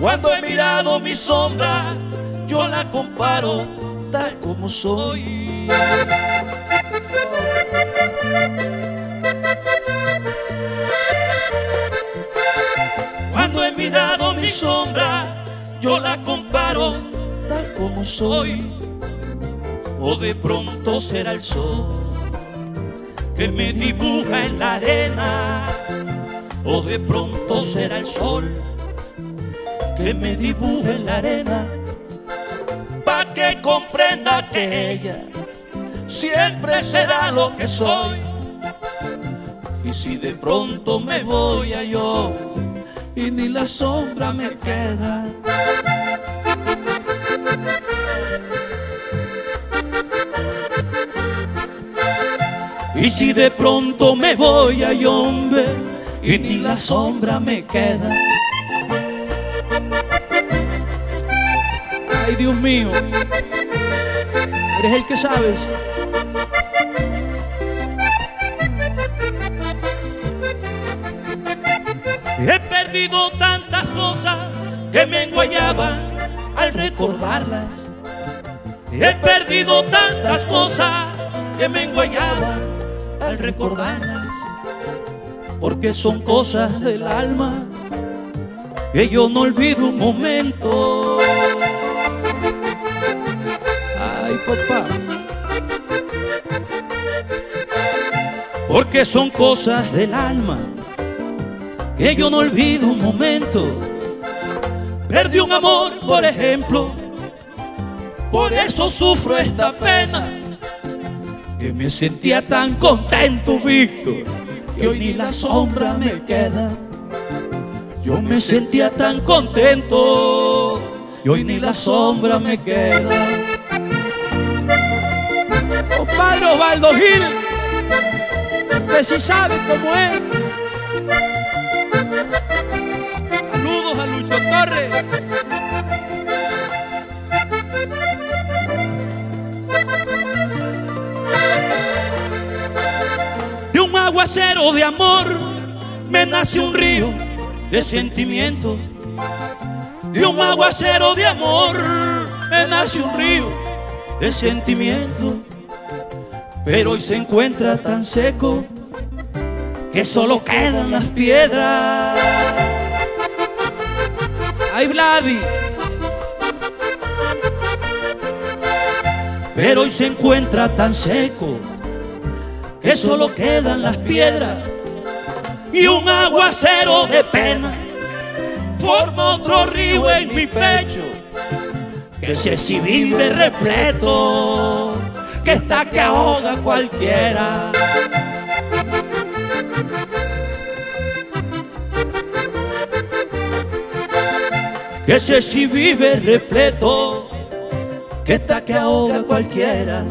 Cuando he mirado mi sombra, yo la comparo tal como soy. Cuando he mirado mi sombra, yo la comparo como soy. O de pronto será el sol que me dibuja en la arena. O de pronto será el sol que me dibuja en la arena. Pa' que comprenda que ella siempre será lo que soy. Y si de pronto me voy a yo y ni la sombra me queda. Y si de pronto me voy a hombre y ni la sombra me queda. Ay, Dios mío. Eres el que sabes. He perdido tantas cosas que me enguayaban al recordarlas. He perdido tantas cosas que me enguayaban al recordarlas. Porque son cosas del alma que yo no olvido un momento. Ay, papá. Porque son cosas del alma que yo no olvido un momento. Perdí un amor, por ejemplo, por eso sufro esta pena. Que me sentía tan contento, Víctor, que hoy ni la sombra me queda. Yo me sentía tan contento, y hoy ni la sombra me queda. Compadre Osvaldo Gil. Que si sabe cómo es. Aguacero de amor me nace un río de sentimiento. De un aguacero de amor me nace un río de sentimiento. Pero hoy se encuentra tan seco que solo quedan las piedras. Ay, Vladi. Pero hoy se encuentra tan seco que solo quedan las piedras y un aguacero de pena forma otro río en mi pecho que se si vive repleto que está que ahoga cualquiera. Que se si vive repleto que está que ahoga cualquiera.